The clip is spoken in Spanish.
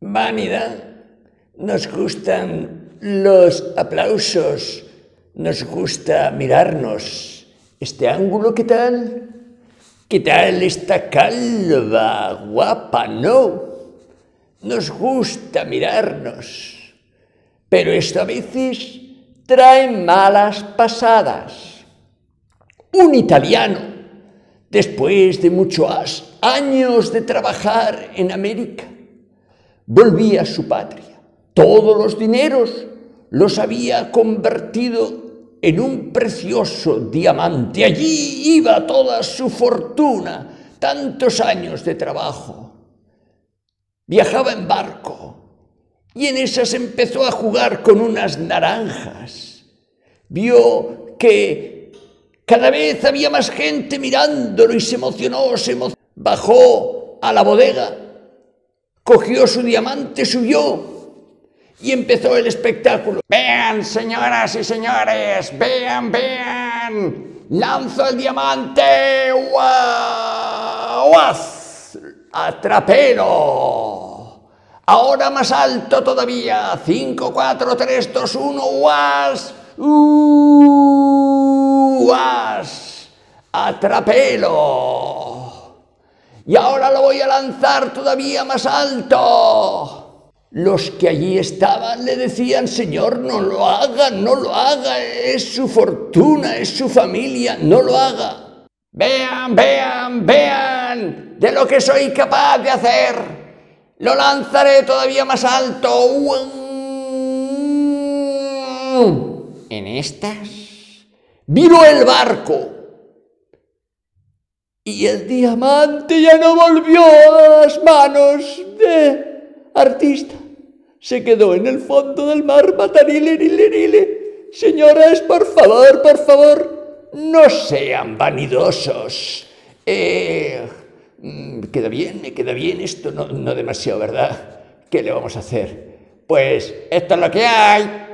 vanidad, nos gustan los aplausos, nos gusta mirarnos. Este ángulo, ¿qué tal? ¿Qué tal esta calva guapa? No. Nos gusta mirarnos. Pero esto a veces trae malas pasadas. Un italiano, después de muchos años de trabajar en América, volvía a su patria. Todos los dineros los había convertido en un precioso diamante. Allí iba toda su fortuna, tantos años de trabajo. Viajaba en barco y en esas empezó a jugar con unas naranjas. Vio que cada vez había más gente mirándolo y se emocionó, se emocionó. Bajó a la bodega cogió su diamante, subió y empezó el espectáculo. Vean, señoras y señores, vean, vean, lanzo el diamante, ¡Guas! atrapelo. Ahora más alto todavía, 5, 4, 3, 2, 1, ¡Guas! ¡Guas! atrapelo y ahora lo voy a lanzar todavía más alto. Los que allí estaban le decían, Señor, no lo haga, no lo haga, es su fortuna, es su familia, no lo haga. Vean, vean, vean de lo que soy capaz de hacer. Lo lanzaré todavía más alto. En estas viró el barco y el diamante ya no volvió a las manos de artista. Se quedó en el fondo del mar, matarile, Señores, por favor, por favor, no sean vanidosos. Eh, mm, queda bien, me queda bien esto, no, no demasiado, ¿verdad? ¿Qué le vamos a hacer? Pues esto es lo que hay.